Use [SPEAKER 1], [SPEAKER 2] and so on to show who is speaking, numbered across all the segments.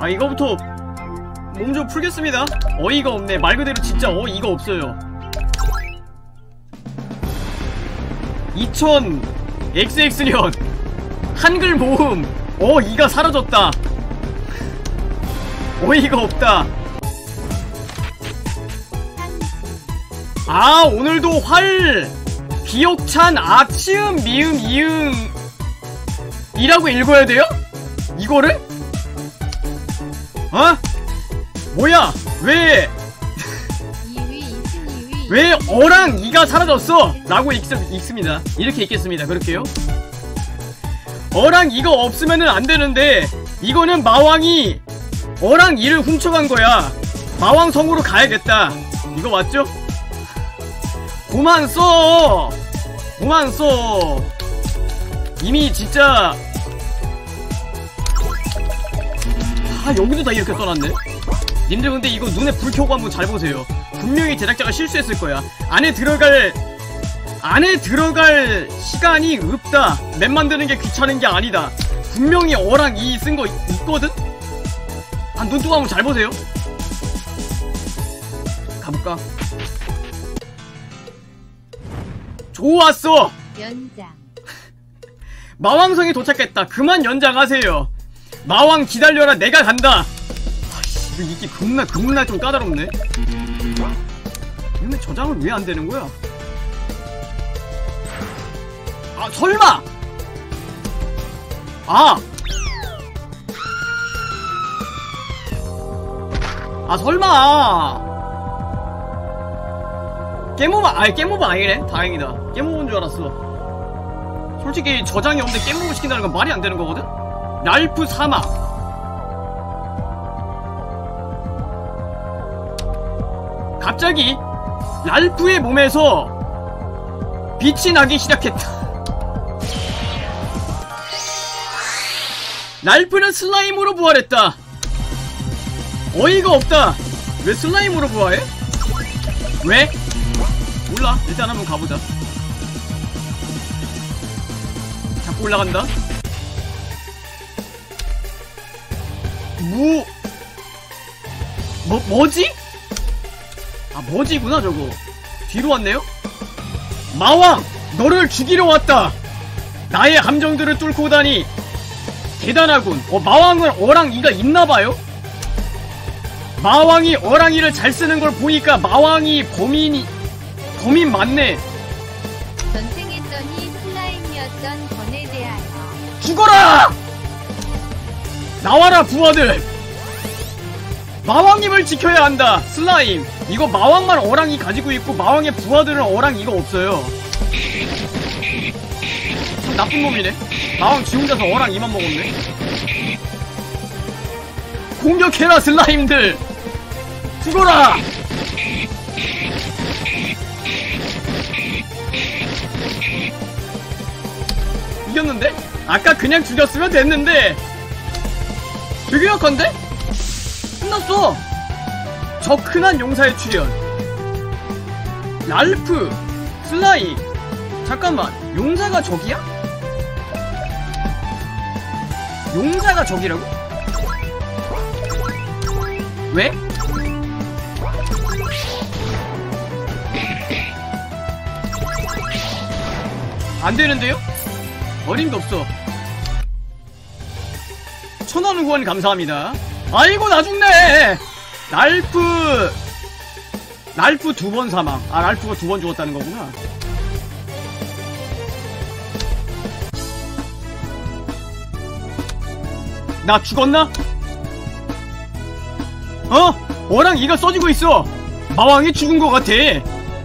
[SPEAKER 1] 아 이거부터 몸 좀 풀겠습니다. 어이가 없네. 말 그대로 진짜 어이가 없어요. 2000 XX년 한글 모음. 어이가 사라졌다. 어이가 없다. 아 오늘도 활! 기억찬 아치음 미음 이음 이라고 읽어야 돼요? 이거를? 어? 뭐야? 왜? 왜 어랑 이가 사라졌어? 라고 읽, 읽습니다. 이렇게 읽겠습니다. 그럴게요. 어랑 이가 없으면은 안 되는데 이거는 마왕이 어랑 이를 훔쳐간 거야. 마왕 성으로 가야겠다. 이거 맞죠? 그만 써! 그만 써! 이미 진짜 아 여기도 다 이렇게 써놨네. 님들 근데 이거 눈에 불 켜고 한번 잘 보세요. 분명히 제작자가 실수했을 거야. 안에 들어갈 안에 들어갈 시간이 없다. 맵 만드는 게 귀찮은 게 아니다. 분명히 어랑 이 쓴 거 있거든? 아 눈 뜨고 한번 잘 보세요. 가볼까? 좋았어!
[SPEAKER 2] 연장.
[SPEAKER 1] 마왕성에 도착했다. 그만 연장하세요 마왕 기다려라 내가 간다. 아씨 이게 겁나 겁나 좀 까다롭네. 근데 저장은 왜 안 되는 거야? 아 설마! 아! 아 설마! 깨모바 아니 깨모바 아니네 다행이다. 깨모바인 줄 알았어. 솔직히 저장이 없는데 깨모바 시킨다는 건 말이 안 되는 거거든 랄프 사막 갑자기 랄프의 몸에서 빛이 나기 시작했다. 랄프는 슬라임으로 부활했다. 어이가 없다. 왜 슬라임으로 부활해? 왜? 몰라. 일단 한번 가보자. 자꾸 올라간다 무... 뭐, 뭐지? 아 뭐지구나 저거 뒤로 왔네요? 마왕! 너를 죽이러 왔다! 나의 감정들을 뚫고 오다니 대단하군 어 마왕은 어랑 이가 있나봐요? 마왕이 어랑이를 잘 쓰는 걸 보니까 마왕이 범인이 범인 맞네
[SPEAKER 2] 전생했더니 슬라임이었던 건에 대하여
[SPEAKER 1] 죽어라! 나와라 부하들! 마왕님을 지켜야 한다 슬라임. 이거 마왕만 어랑이 가지고 있고 마왕의 부하들은 어랑 이거 없어요. 참 나쁜 놈이네. 마왕 지 혼자서 어랑 이만 먹었네. 공격해라 슬라임들! 죽어라! 이겼는데? 아까 그냥 죽였으면 됐는데 되게 약한데? 끝났어 저 큰한 용사의 출현 랄프 슬라임 잠깐만 용사가 적이야? 용사가 적이라고? 왜? 안 되는데요? 어림도 없어. 천원 후원 감사합니다. 아이고, 나 죽네! 랄프, 랄프 두 번 사망. 아, 랄프가 두 번 죽었다는 거구나. 나 죽었나? 어? 어랑 이가 써지고 있어! 마왕이 죽은 것 같아!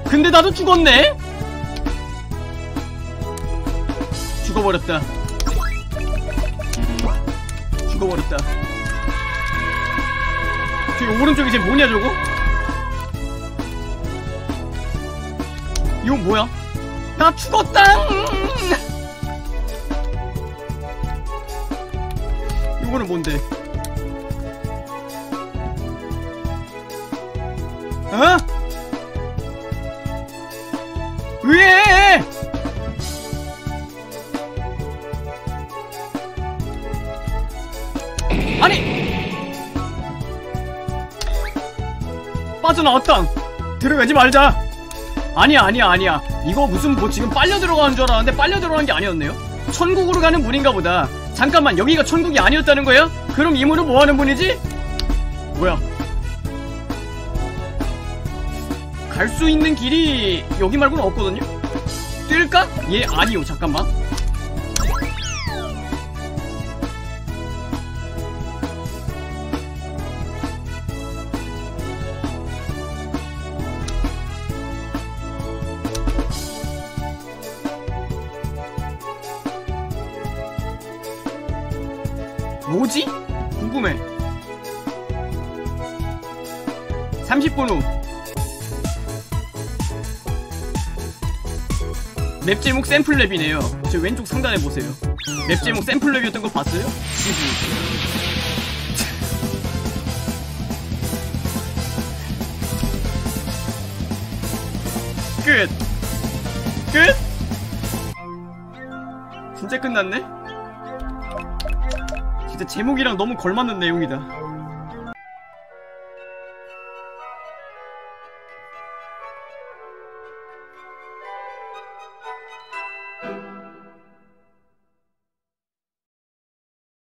[SPEAKER 1] 근데 나도 죽었네? 죽어버렸다. 죽어버렸다. 저기 오른쪽에 지금 뭐냐 저거? 이건 뭐야? 나 죽었다! 이거는 뭔데? 어? 왜? 빠져나왔당 들어가지 말자 아니야 아니야 아니야 이거 무슨 뭐 지금 빨려 들어가는 줄 알았는데 빨려 들어간 게 아니었네요 천국으로 가는 문인가 보다 잠깐만 여기가 천국이 아니었다는 거야? 그럼 이 문은 뭐 하는 문이지? 뭐야 갈 수 있는 길이 여기 말고는 없거든요? 뛸까? 얘 아니요 잠깐만 뭐지? 궁금해 30분 후 맵 제목 샘플랩이네요. 저 왼쪽 상단에 보세요. 맵 제목 샘플랩이었던 거 봤어요? 끝. 끝. 진짜 끝났네. 진짜 제목이랑 너무 걸맞는 내용이다.